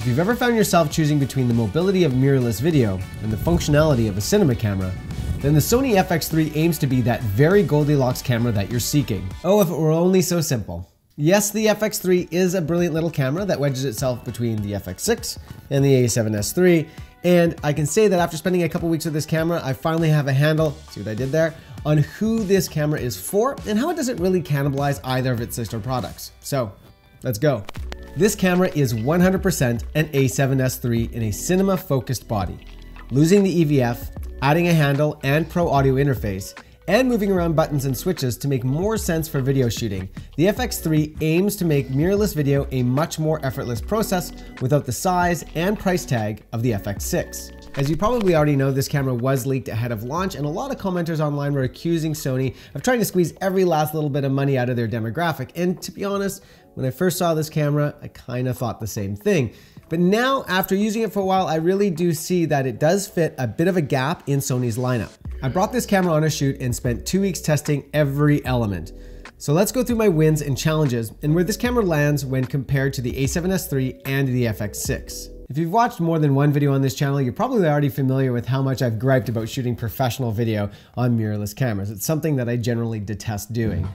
If you've ever found yourself choosing between the mobility of mirrorless video and the functionality of a cinema camera, then the Sony FX3 aims to be that very Goldilocks camera that you're seeking. Oh, if it were only so simple. Yes, the FX3 is a brilliant little camera that wedges itself between the FX6 and the A7S III, and I can say that after spending a couple weeks with this camera, I finally have a handle, see what I did there, on who this camera is for and how it doesn't really cannibalize either of its sister products. So, let's go. This camera is 100% an A7S III in a cinema focused body. Losing the EVF, adding a handle and pro audio interface, and moving around buttons and switches to make more sense for video shooting, the FX3 aims to make mirrorless video a much more effortless process without the size and price tag of the FX6. As you probably already know, this camera was leaked ahead of launch, and a lot of commenters online were accusing Sony of trying to squeeze every last little bit of money out of their demographic. And to be honest, when I first saw this camera, I kind of thought the same thing. But now, after using it for a while, I really do see that it does fit a bit of a gap in Sony's lineup. I brought this camera on a shoot and spent two weeks testing every element. So let's go through my wins and challenges and where this camera lands when compared to the a7S III and the FX6. If you've watched more than one video on this channel, you're probably already familiar with how much I've griped about shooting professional video on mirrorless cameras. It's something that I generally detest doing.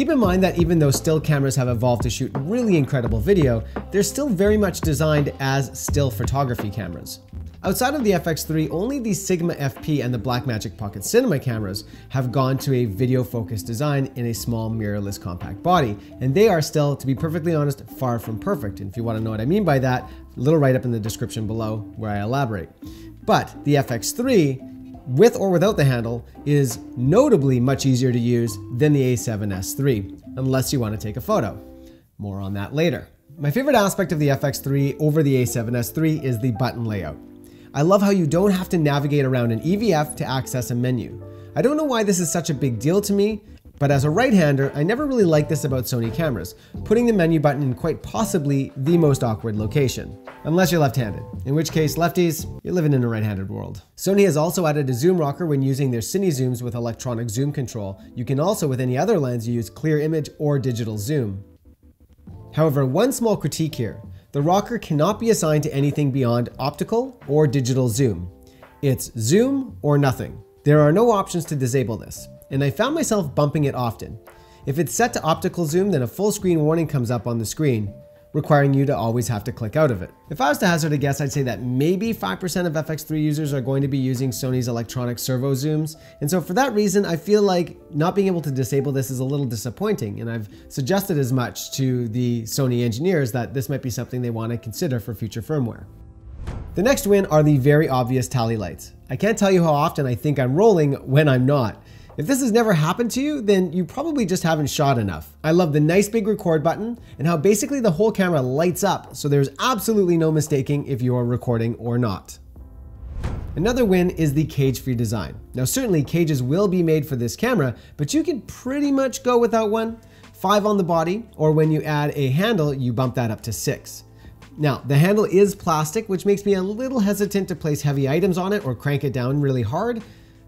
Keep in mind that even though still cameras have evolved to shoot really incredible video, they're still very much designed as still photography cameras. Outside of the FX3, only the Sigma FP and the Blackmagic Pocket Cinema cameras have gone to a video-focused design in a small mirrorless compact body, and they are still, to be perfectly honest, far from perfect. And if you want to know what I mean by that, a little write up in the description below where I elaborate. But the FX3 with or without the handle, is notably much easier to use than the A7S III, unless you want to take a photo. More on that later. My favorite aspect of the FX3 over the A7S III is the button layout. I love how you don't have to navigate around an EVF to access a menu. I don't know why this is such a big deal to me, but as a right-hander, I never really liked this about Sony cameras, putting the menu button in quite possibly the most awkward location. Unless you're left-handed, in which case, lefties, you're living in a right-handed world. Sony has also added a zoom rocker when using their Cine Zooms with electronic zoom control. You can also, with any other lens, use clear image or digital zoom. However, one small critique here. The rocker cannot be assigned to anything beyond optical or digital zoom. It's zoom or nothing. There are no options to disable this and I found myself bumping it often. If it's set to optical zoom, then a full screen warning comes up on the screen, requiring you to always have to click out of it. If I was to hazard a guess, I'd say that maybe 5% of FX3 users are going to be using Sony's electronic servo zooms. And so for that reason, I feel like not being able to disable this is a little disappointing. And I've suggested as much to the Sony engineers that this might be something they want to consider for future firmware. The next win are the very obvious tally lights. I can't tell you how often I think I'm rolling when I'm not. If this has never happened to you, then you probably just haven't shot enough. I love the nice big record button and how basically the whole camera lights up, so there's absolutely no mistaking if you're recording or not. Another win is the cage-free design. Now certainly cages will be made for this camera, but you can pretty much go without one. Five on the body, or when you add a handle, you bump that up to six. Now, the handle is plastic, which makes me a little hesitant to place heavy items on it or crank it down really hard,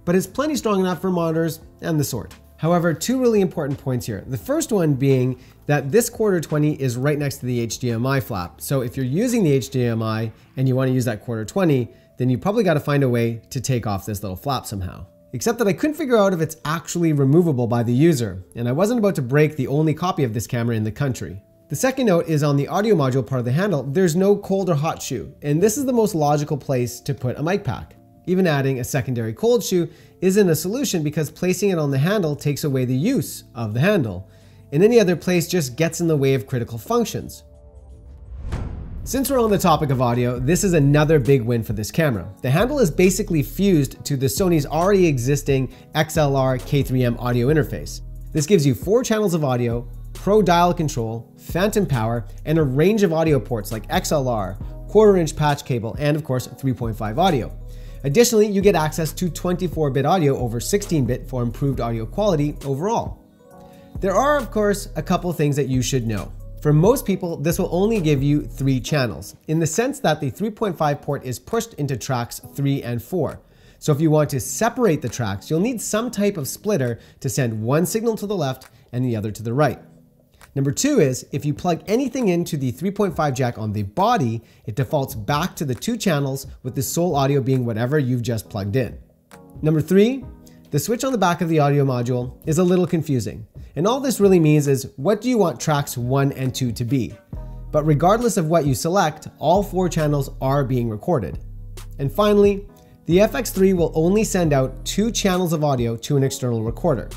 but is plenty strong enough for monitors and the sort. However, two really important points here. The first one being that this quarter 20 is right next to the HDMI flap. So if you're using the HDMI and you want to use that quarter 20, then you probably got to find a way to take off this little flap somehow. Except that I couldn't figure out if it's actually removable by the user, and I wasn't about to break the only copy of this camera in the country. The second note is on the audio module part of the handle, there's no cold or hot shoe, and this is the most logical place to put a mic pack. Even adding a secondary cold shoe isn't a solution because placing it on the handle takes away the use of the handle, and any other place just gets in the way of critical functions. Since we're on the topic of audio, this is another big win for this camera. The handle is basically fused to the Sony's already existing XLR K3M audio interface. This gives you four channels of audio, pro dial control, phantom power, and a range of audio ports like XLR, quarter inch patch cable, and of course 3.5 audio. Additionally, you get access to 24-bit audio over 16-bit for improved audio quality overall. There are, of course, a couple things that you should know. For most people, this will only give you three channels, in the sense that the 3.5 port is pushed into tracks 3 and 4. So if you want to separate the tracks, you'll need some type of splitter to send one signal to the left and the other to the right. Number two is if you plug anything into the 3.5 jack on the body, it defaults back to the two channels with the sole audio being whatever you've just plugged in. Number three, the switch on the back of the audio module is a little confusing. And all this really means is what do you want tracks one and two to be? But regardless of what you select, all four channels are being recorded. And finally, the FX3 will only send out two channels of audio to an external recorder.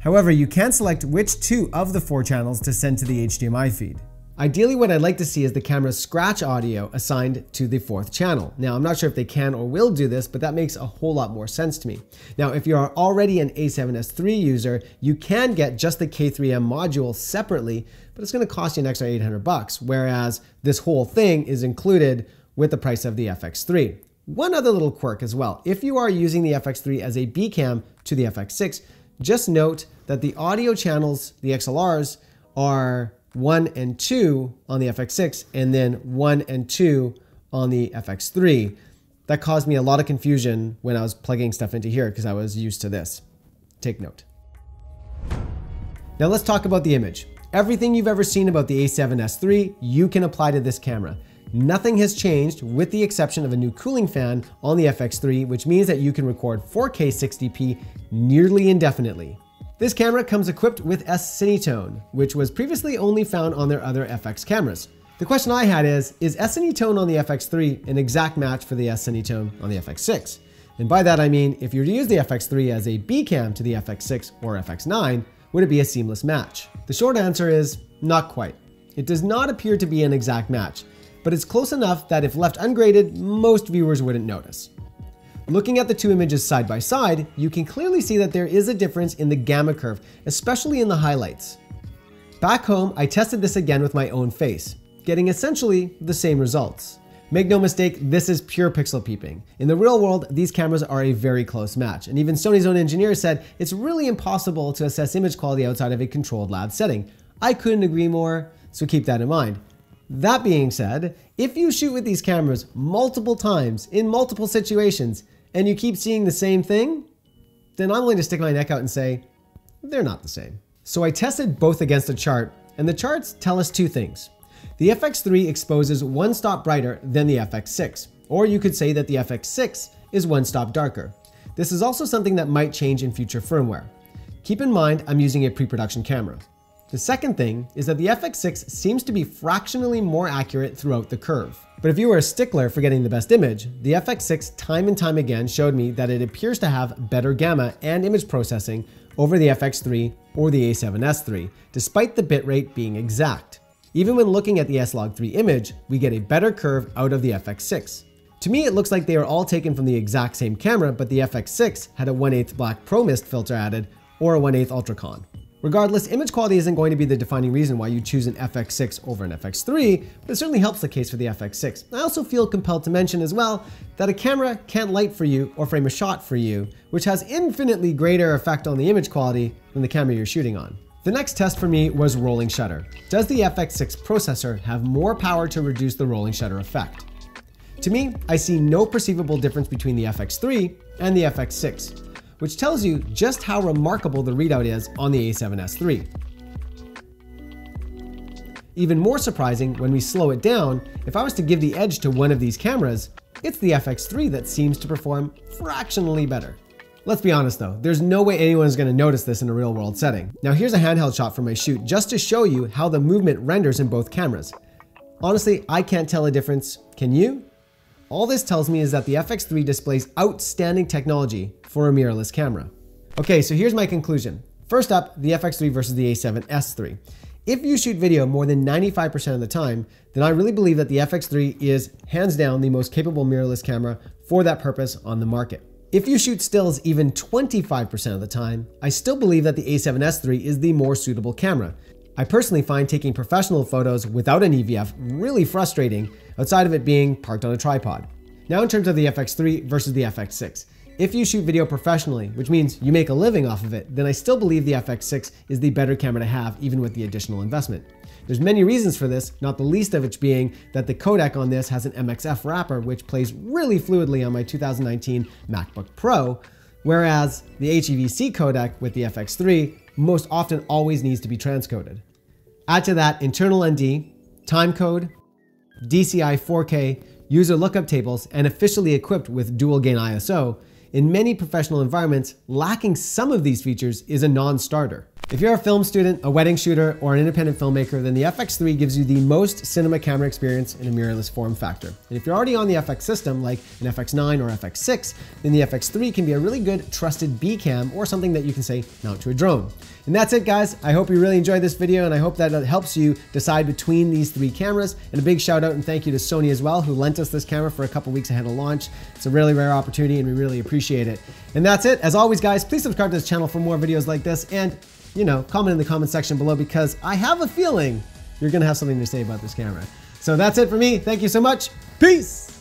However, you can select which two of the four channels to send to the HDMI feed. Ideally, what I'd like to see is the camera's scratch audio assigned to the fourth channel. Now, I'm not sure if they can or will do this, but that makes a whole lot more sense to me. Now, if you are already an A7S III user, you can get just the K3M module separately, but it's gonna cost you an extra 800 bucks, whereas this whole thing is included with the price of the FX3. One other little quirk as well. If you are using the FX3 as a B cam to the FX6, just note that the audio channels, the XLRs, are 1 and 2 on the FX6 and then 1 and 2 on the FX3. That caused me a lot of confusion when I was plugging stuff into here because I was used to this. Take note. Now let's talk about the image. Everything you've ever seen about the A7S III, you can apply to this camera. Nothing has changed with the exception of a new cooling fan on the FX3, which means that you can record 4K 60p nearly indefinitely. This camera comes equipped with S-Cinetone, which was previously only found on their other FX cameras. The question I had is, is S-Cinetone on the FX3 an exact match for the S-Cinetone on the FX6? And by that I mean, if you were to use the FX3 as a B cam to the FX6 or FX9, would it be a seamless match? The short answer is, not quite. It does not appear to be an exact match, but it's close enough that if left ungraded, most viewers wouldn't notice. Looking at the two images side by side, you can clearly see that there is a difference in the gamma curve, especially in the highlights. Back home, I tested this again with my own face, getting essentially the same results. Make no mistake, this is pure pixel peeping. In the real world, these cameras are a very close match, and even Sony's own engineer said it's really impossible to assess image quality outside of a controlled lab setting. I couldn't agree more, so keep that in mind. That being said, if you shoot with these cameras multiple times in multiple situations, and you keep seeing the same thing, then I'm willing to stick my neck out and say, they're not the same. So I tested both against a chart, and the charts tell us two things. The FX3 exposes one stop brighter than the FX6, or you could say that the FX6 is one stop darker. This is also something that might change in future firmware. Keep in mind, I'm using a pre-production camera. The second thing is that the FX6 seems to be fractionally more accurate throughout the curve. But if you were a stickler for getting the best image, the FX6 time and time again showed me that it appears to have better gamma and image processing over the FX3 or the A7S III, despite the bitrate being exact. Even when looking at the S-Log3 image, we get a better curve out of the FX6. To me, it looks like they are all taken from the exact same camera, but the FX6 had a 1 8 black Pro Mist filter added or a 1 8 Ultracon. Regardless, image quality isn't going to be the defining reason why you choose an FX6 over an FX3, but it certainly helps the case for the FX6. I also feel compelled to mention as well that a camera can't light for you or frame a shot for you, which has infinitely greater effect on the image quality than the camera you're shooting on. The next test for me was rolling shutter. Does the FX6 processor have more power to reduce the rolling shutter effect? To me, I see no perceivable difference between the FX3 and the FX6 which tells you just how remarkable the readout is on the A7S III. Even more surprising, when we slow it down, if I was to give the edge to one of these cameras, it's the FX3 that seems to perform fractionally better. Let's be honest though, there's no way anyone is going to notice this in a real world setting. Now here's a handheld shot from my shoot just to show you how the movement renders in both cameras. Honestly, I can't tell a difference. Can you? All this tells me is that the FX3 displays outstanding technology for a mirrorless camera. Okay, so here's my conclusion. First up, the FX3 versus the A7S III. If you shoot video more than 95% of the time, then I really believe that the FX3 is hands down the most capable mirrorless camera for that purpose on the market. If you shoot stills even 25% of the time, I still believe that the A7S III is the more suitable camera. I personally find taking professional photos without an EVF really frustrating, outside of it being parked on a tripod. Now in terms of the FX3 versus the FX6. If you shoot video professionally, which means you make a living off of it, then I still believe the FX6 is the better camera to have even with the additional investment. There's many reasons for this, not the least of which being that the codec on this has an MXF wrapper which plays really fluidly on my 2019 MacBook Pro, whereas the HEVC codec with the FX3 most often always needs to be transcoded. Add to that internal ND, timecode, DCI 4K, user lookup tables, and officially equipped with dual gain ISO, in many professional environments, lacking some of these features is a non-starter. If you're a film student, a wedding shooter, or an independent filmmaker, then the FX3 gives you the most cinema camera experience in a mirrorless form factor. And if you're already on the FX system, like an FX9 or FX6, then the FX3 can be a really good trusted B cam or something that you can say mount to a drone. And that's it guys. I hope you really enjoyed this video and I hope that it helps you decide between these three cameras. And a big shout out and thank you to Sony as well, who lent us this camera for a couple weeks ahead of launch. It's a really rare opportunity and we really appreciate it. And that's it. As always guys, please subscribe to this channel for more videos like this and you know, comment in the comment section below because I have a feeling you're to have something to say about this camera. So that's it for me. Thank you so much. Peace.